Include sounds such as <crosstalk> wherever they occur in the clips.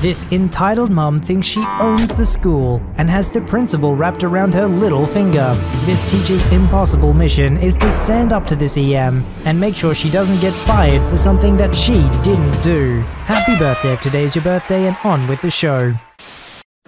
This entitled mum thinks she owns the school and has the principal wrapped around her little finger. This teacher's impossible mission is to stand up to this EM and make sure she doesn't get fired for something that she didn't do. Happy birthday if today's your birthday and on with the show.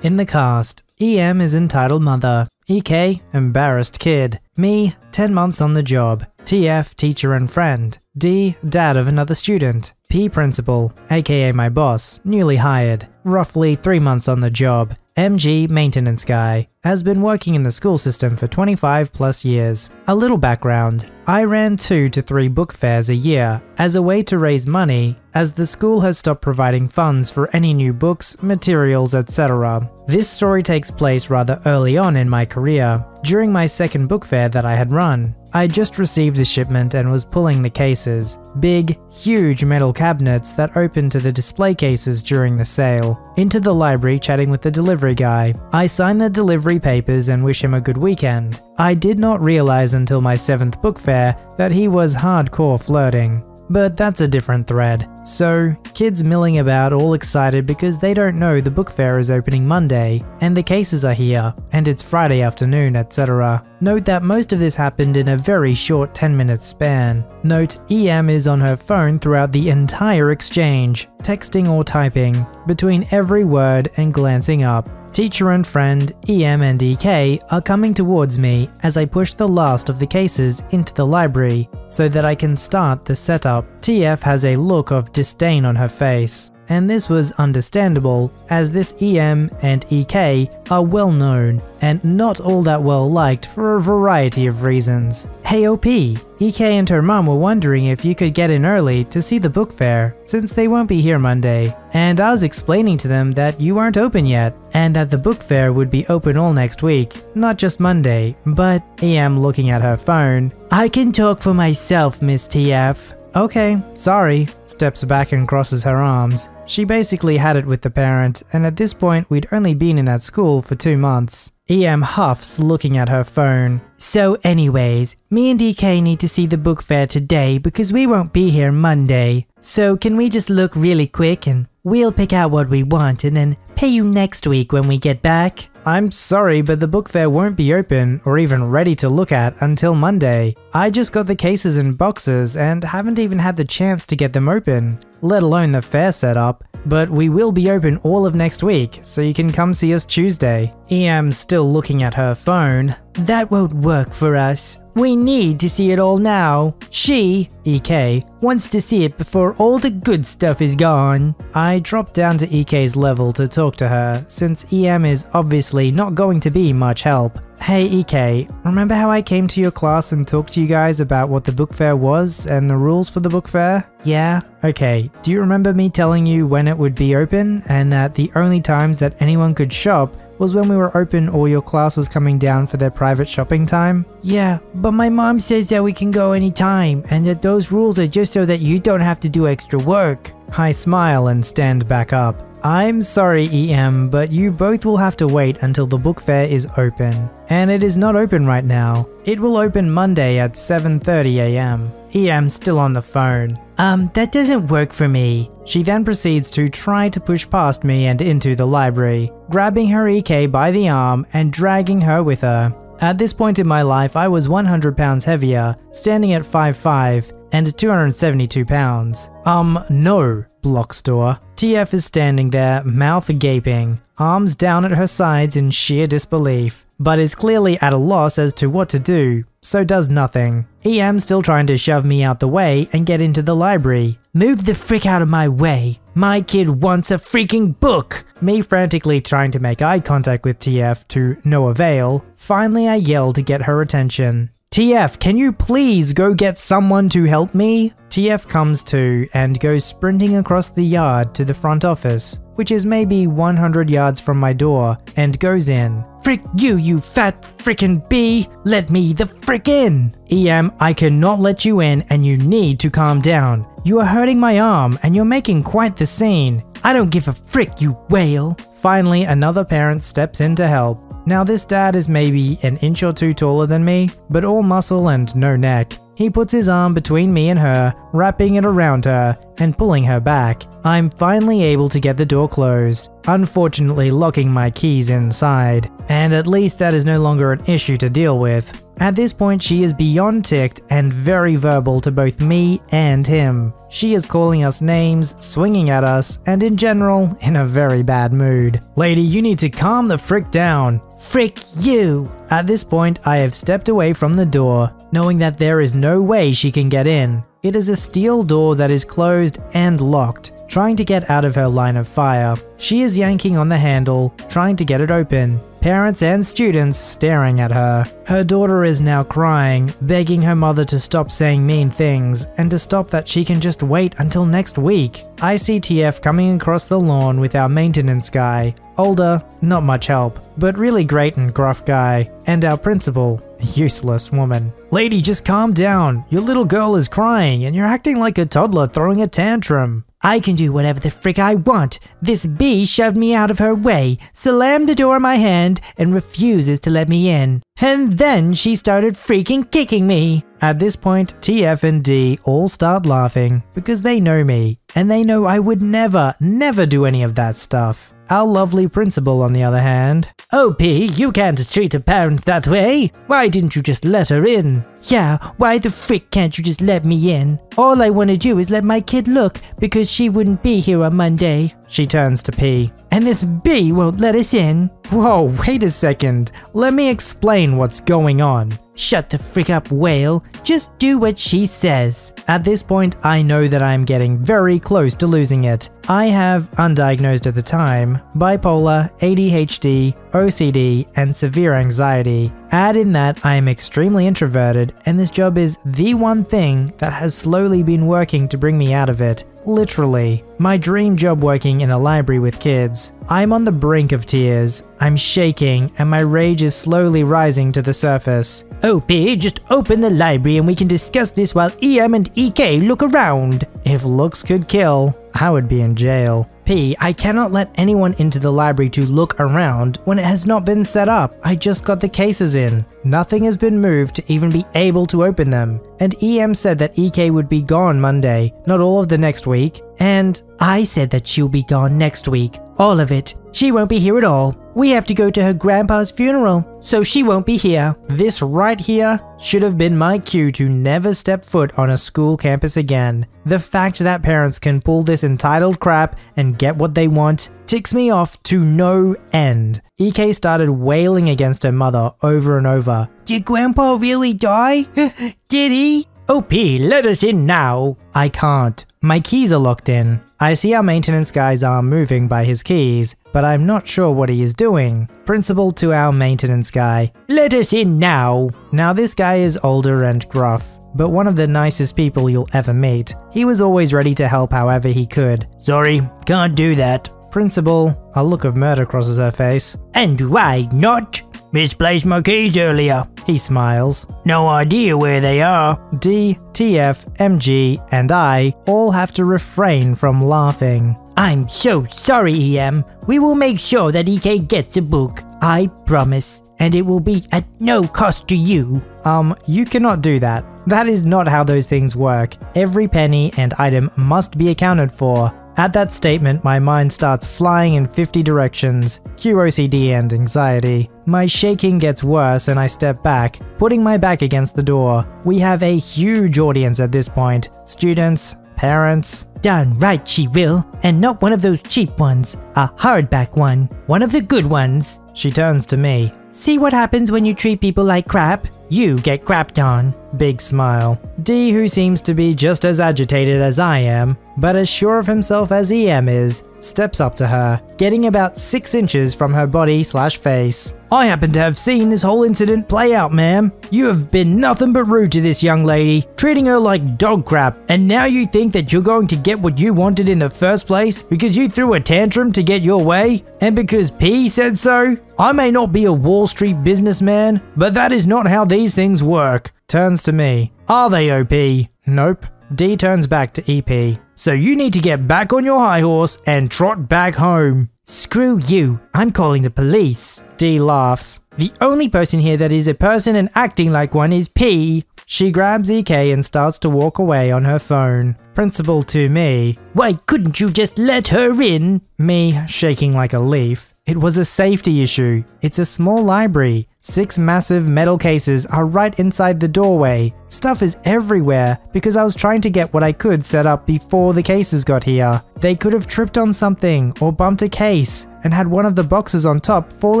In the cast, EM is entitled mother, EK embarrassed kid, me 10 months on the job, TF teacher and friend, D dad of another student, P principal, aka my boss, newly hired, roughly 3 months on the job, MG maintenance guy, has been working in the school system for 25 plus years. A little background. I ran 2 to 3 book fairs a year as a way to raise money as the school has stopped providing funds for any new books, materials, etc. This story takes place rather early on in my career, during my second book fair that I had run. I just received a shipment and was pulling the cases. Big, huge metal cabinets that opened to the display cases during the sale. Into the library chatting with the delivery guy. I sign the delivery papers and wish him a good weekend. I did not realize until my seventh book fair that he was hardcore flirting. But that's a different thread. So, kids milling about all excited because they don't know the book fair is opening Monday, and the cases are here, and it's Friday afternoon, etc. Note that most of this happened in a very short 10 minute span. Note EM is on her phone throughout the entire exchange, texting or typing, between every word and glancing up. Teacher and friend, EM and EK, are coming towards me as I push the last of the cases into the library so that I can start the setup. TF has a look of disdain on her face, and this was understandable as this EM and EK are well known and not all that well liked for a variety of reasons. Hey OP, EK and her mom were wondering if you could get in early to see the book fair since they won't be here Monday, and I was explaining to them that you aren't open yet and that the book fair would be open all next week, not just Monday, but EM looking at her phone. I can talk for myself, Miss TF. Okay, sorry, steps back and crosses her arms. She basically had it with the parent, and at this point we'd only been in that school for two months. EM huffs looking at her phone. So anyways, me and DK need to see the book fair today because we won't be here Monday. So can we just look really quick and we'll pick out what we want and then pay you next week when we get back? I'm sorry, but the book fair won't be open or even ready to look at until Monday. I just got the cases in boxes and haven't even had the chance to get them open, let alone the fair set up. But we will be open all of next week, so you can come see us Tuesday. EM's still looking at her phone. That won't work for us. We need to see it all now. She, EK, wants to see it before all the good stuff is gone. I dropped down to EK's level to talk to her, since EM is obviously not going to be much help. Hey EK, remember how I came to your class and talked to you guys about what the book fair was and the rules for the book fair? Yeah? Okay, do you remember me telling you when it would be open and that the only times that anyone could shop was when we were open or your class was coming down for their private shopping time? Yeah, but my mom says that we can go anytime and that those rules are just so that you don't have to do extra work. I smile and stand back up. I'm sorry EM, but you both will have to wait until the book fair is open. And it is not open right now. It will open Monday at 7.30am. EM still on the phone. Um, that doesn't work for me. She then proceeds to try to push past me and into the library, grabbing her EK by the arm and dragging her with her. At this point in my life, I was 100 pounds heavier, standing at 5'5", and 272 pounds. Um, no, block store. TF is standing there, mouth gaping, arms down at her sides in sheer disbelief, but is clearly at a loss as to what to do, so does nothing. EM still trying to shove me out the way and get into the library. Move the frick out of my way. My kid wants a freaking book! Me frantically trying to make eye contact with TF to no avail. Finally I yell to get her attention. TF, can you please go get someone to help me? TF comes to and goes sprinting across the yard to the front office, which is maybe 100 yards from my door, and goes in. Frick you, you fat frickin' bee! Let me the frick in! EM, I cannot let you in and you need to calm down. You are hurting my arm and you're making quite the scene. I don't give a frick, you whale! Finally, another parent steps in to help. Now this dad is maybe an inch or two taller than me, but all muscle and no neck. He puts his arm between me and her, wrapping it around her and pulling her back. I'm finally able to get the door closed, unfortunately locking my keys inside. And at least that is no longer an issue to deal with. At this point, she is beyond ticked and very verbal to both me and him. She is calling us names, swinging at us, and in general, in a very bad mood. Lady, you need to calm the frick down. Frick you! At this point, I have stepped away from the door, knowing that there is no way she can get in. It is a steel door that is closed and locked, trying to get out of her line of fire. She is yanking on the handle, trying to get it open parents and students staring at her. Her daughter is now crying, begging her mother to stop saying mean things and to stop that she can just wait until next week. ICTF coming across the lawn with our maintenance guy, older, not much help, but really great and gruff guy, and our principal, useless woman. Lady, just calm down. Your little girl is crying and you're acting like a toddler throwing a tantrum. I can do whatever the frick I want. This bee shoved me out of her way, slammed the door in my hand, and refuses to let me in. And then she started freaking kicking me. At this point, TF and D all start laughing because they know me, and they know I would never, never do any of that stuff. Our lovely principal, on the other hand. OP, you can't treat a parent that way. Why didn't you just let her in? Yeah, why the frick can't you just let me in? All I want to do is let my kid look because she wouldn't be here on Monday. She turns to P. And this bee won't let us in. Whoa, wait a second. Let me explain what's going on. Shut the frick up, whale. Just do what she says. At this point, I know that I am getting very close to losing it. I have, undiagnosed at the time, bipolar, ADHD, OCD, and severe anxiety. Add in that I am extremely introverted, and this job is the one thing that has slowly been working to bring me out of it. Literally. My dream job working in a library with kids. I'm on the brink of tears. I'm shaking, and my rage is slowly rising to the surface. OP, just open the library and we can discuss this while EM and EK look around. If looks could kill, I would be in jail. I cannot let anyone into the library to look around when it has not been set up. I just got the cases in. Nothing has been moved to even be able to open them. And EM said that EK would be gone Monday, not all of the next week. And I said that she'll be gone next week. All of it. She won't be here at all. We have to go to her grandpa's funeral, so she won't be here. This right here should have been my cue to never step foot on a school campus again. The fact that parents can pull this entitled crap and get what they want ticks me off to no end. EK started wailing against her mother over and over. Did grandpa really die? <laughs> Did he? OP, let us in now. I can't. My keys are locked in. I see our maintenance guy's arm moving by his keys, but I'm not sure what he is doing. Principal to our maintenance guy. Let us in now. Now this guy is older and gruff, but one of the nicest people you'll ever meet. He was always ready to help however he could. Sorry, can't do that. Principal, a look of murder crosses her face. And why not? Misplaced my keys earlier. He smiles. No idea where they are. D, TF, MG, and I all have to refrain from laughing. I'm so sorry, EM. We will make sure that EK gets a book. I promise. And it will be at no cost to you. Um, you cannot do that. That is not how those things work. Every penny and item must be accounted for. At that statement, my mind starts flying in 50 directions, QOCD and anxiety. My shaking gets worse and I step back, putting my back against the door. We have a huge audience at this point. Students, parents. Done right, she will. And not one of those cheap ones. A hardback one. One of the good ones. She turns to me. See what happens when you treat people like crap? You get crapped on. Big smile. D, who seems to be just as agitated as I am, but as sure of himself as EM is, steps up to her, getting about 6 inches from her body slash face. I happen to have seen this whole incident play out, ma'am. You have been nothing but rude to this young lady, treating her like dog crap, and now you think that you're going to get what you wanted in the first place because you threw a tantrum to get your way? And because P said so? I may not be a Wall Street businessman, but that is not how these things work. Turns to me. Are they OP? Nope. D turns back to EP. So you need to get back on your high horse and trot back home. Screw you, I'm calling the police. D laughs. The only person here that is a person and acting like one is P. She grabs EK and starts to walk away on her phone. Principal to me, Why couldn't you just let her in? Me, shaking like a leaf. It was a safety issue. It's a small library. Six massive metal cases are right inside the doorway. Stuff is everywhere because I was trying to get what I could set up before the cases got here. They could have tripped on something or bumped a case and had one of the boxes on top fall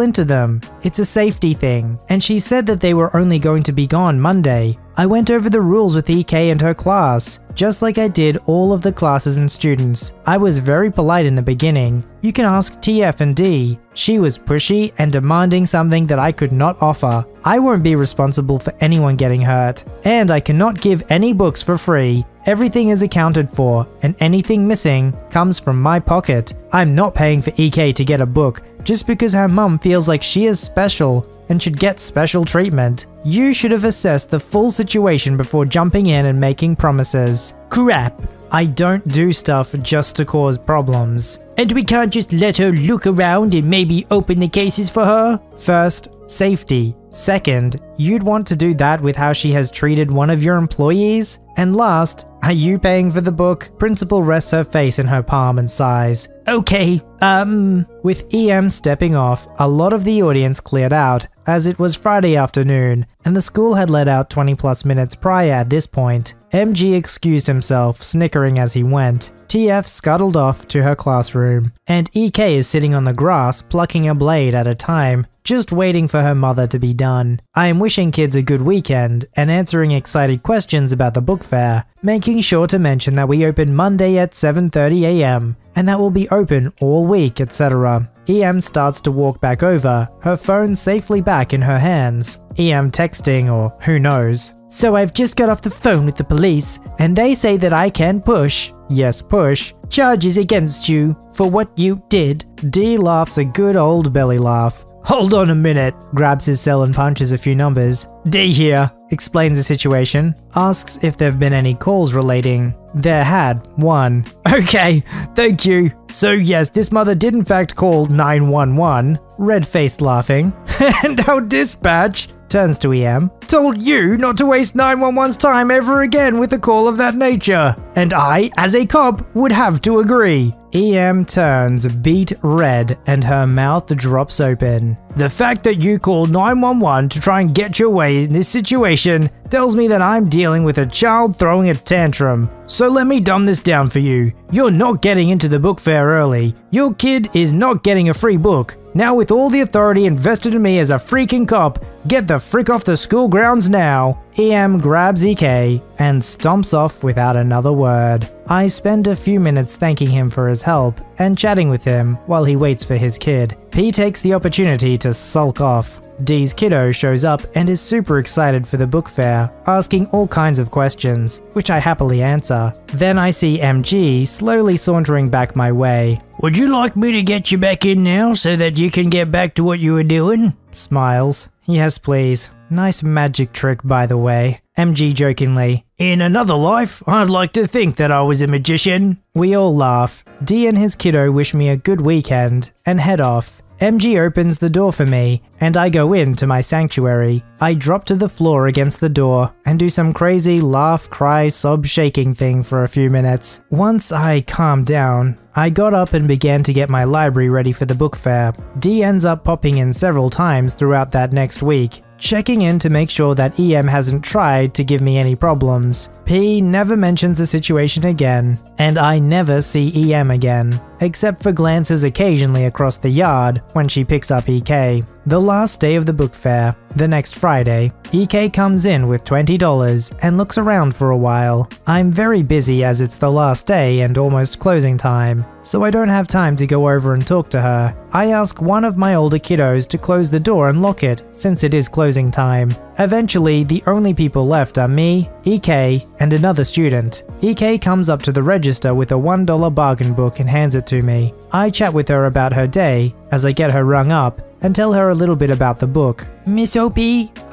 into them. It's a safety thing. And she said that they were only going to be gone Monday. I went over the rules with EK and her class, just like I did all of the classes and students. I was very polite in the beginning. You can ask TF and D. She was pushy and demanding something that I could not offer. I won't be responsible for anyone getting hurt. And I cannot give any books for free. Everything is accounted for, and anything missing comes from my pocket. I'm not paying for EK to get a book just because her mum feels like she is special and should get special treatment. You should have assessed the full situation before jumping in and making promises. Crap. I don't do stuff just to cause problems. And we can't just let her look around and maybe open the cases for her? First, safety. Second, you'd want to do that with how she has treated one of your employees? And last, are you paying for the book? Principal rests her face in her palm and sighs. Okay, um. With EM stepping off, a lot of the audience cleared out, as it was Friday afternoon, and the school had let out 20 plus minutes prior at this point. MG excused himself, snickering as he went. TF scuttled off to her classroom, and EK is sitting on the grass plucking a blade at a time, just waiting for her mother to be done. I am wishing kids a good weekend and answering excited questions about the book fair, making sure to mention that we open Monday at 7.30am and that will be open all week, etc. EM starts to walk back over, her phone safely back in her hands. EM texting or who knows. So I've just got off the phone with the police, and they say that I can push, yes push, charges against you for what you did. D laughs a good old belly laugh. Hold on a minute, grabs his cell and punches a few numbers. D here, explains the situation, asks if there've been any calls relating. There had, one. <laughs> Okay, thank you. So yes, this mother did in fact call 911, red-faced laughing, <laughs> and our dispatch turns to EM, told you not to waste 911's time ever again with a call of that nature. And I, as a cop, would have to agree. EM turns beet red and her mouth drops open. The fact that you called 911 to try and get your way in this situation tells me that I'm dealing with a child throwing a tantrum. So let me dumb this down for you. You're not getting into the book fair early. Your kid is not getting a free book. Now with all the authority invested in me as a freaking cop, get the frick off the school grounds now. EM grabs EK and stomps off without another word. I spend a few minutes thanking him for his help and chatting with him while he waits for his kid. P takes the opportunity to sulk off. D's kiddo shows up and is super excited for the book fair, asking all kinds of questions, which I happily answer. Then I see MG slowly sauntering back my way. Would you like me to get you back in now so that you can get back to what you were doing? Smiles. Yes, please. Nice magic trick, by the way. MG jokingly. In another life, I'd like to think that I was a magician. We all laugh. D and his kiddo wish me a good weekend and head off. MG opens the door for me, and I go into my sanctuary. I drop to the floor against the door and do some crazy laugh, cry, sob shaking thing for a few minutes. Once I calmed down, I got up and began to get my library ready for the book fair. D ends up popping in several times throughout that next week, checking in to make sure that EM hasn't tried to give me any problems. P never mentions the situation again, and I never see EM again, except for glances occasionally across the yard when she picks up EK. The last day of the book fair, the next Friday, EK comes in with $20 and looks around for a while. I'm very busy as it's the last day and almost closing time, so I don't have time to go over and talk to her. I ask one of my older kiddos to close the door and lock it, since it is closing time. Eventually, the only people left are me, EK, and another student. EK comes up to the register with a $1 bargain book and hands it to me. I chat with her about her day as I get her rung up and tell her a little bit about the book. Miss OP,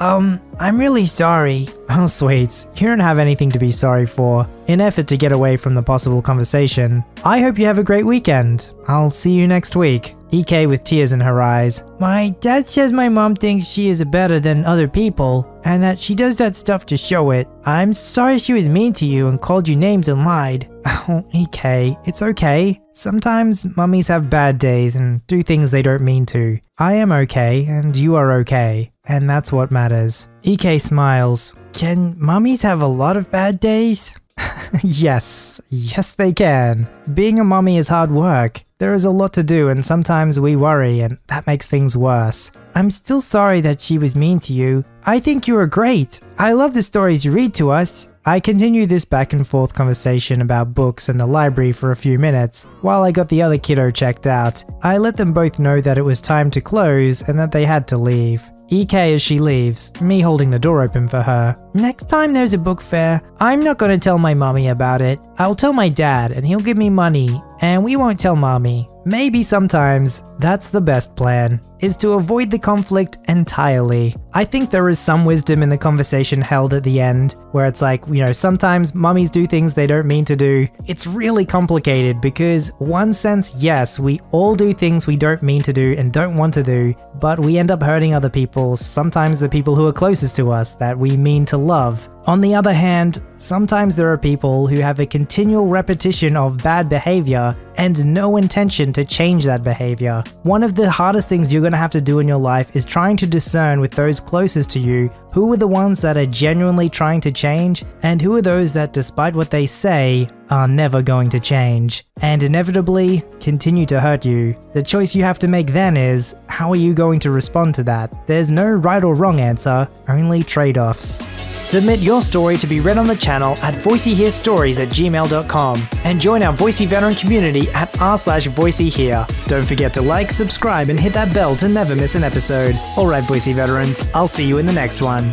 um, I'm really sorry. <laughs> Oh sweets, you don't have anything to be sorry for. In effort to get away from the possible conversation, I hope you have a great weekend. I'll see you next week. EK with tears in her eyes. My dad says my mom thinks she is better than other people. and that she does that stuff to show it. I'm sorry she was mean to you and called you names and lied. <laughs> Oh, EK, it's okay. Sometimes mummies have bad days and do things they don't mean to. I am okay, and you are okay, and that's what matters. EK smiles. Can mummies have a lot of bad days? <laughs> yes, yes they can. Being a mommy is hard work. There is a lot to do and sometimes we worry and that makes things worse. I'm still sorry that she was mean to you. I think you are great. I love the stories you read to us. I continue this back and forth conversation about books and the library for a few minutes, while I got the other kiddo checked out. I let them both know that it was time to close and that they had to leave. EK as she leaves, me holding the door open for her. Next time there's a book fair, I'm not gonna tell my mommy about it. I'll tell my dad and he'll give me money, and we won't tell mommy. Maybe sometimes that's the best plan, is to avoid the conflict entirely. I think there is some wisdom in the conversation held at the end, where it's like, you know, sometimes mummies do things they don't mean to do. It's really complicated because, one sense, yes, we all do things we don't mean to do and don't want to do, but we end up hurting other people, sometimes the people who are closest to us that we mean to love. On the other hand, sometimes there are people who have a continual repetition of bad behavior and no intention to change that behavior. One of the hardest things you're going to have to do in your life is trying to discern with those closest to you who are the ones that are genuinely trying to change and who are those that despite what they say are never going to change and inevitably continue to hurt you. The choice you have to make then is how are you going to respond to that? There's no right or wrong answer, only trade-offs. Submit your story to be read on the channel at voiceyherestories at gmail.com and join our Voicey veteran community at r slash voiceyhere. Don't forget to like, subscribe, and hit that bell to never miss an episode. Alright, Voicey veterans, I'll see you in the next one.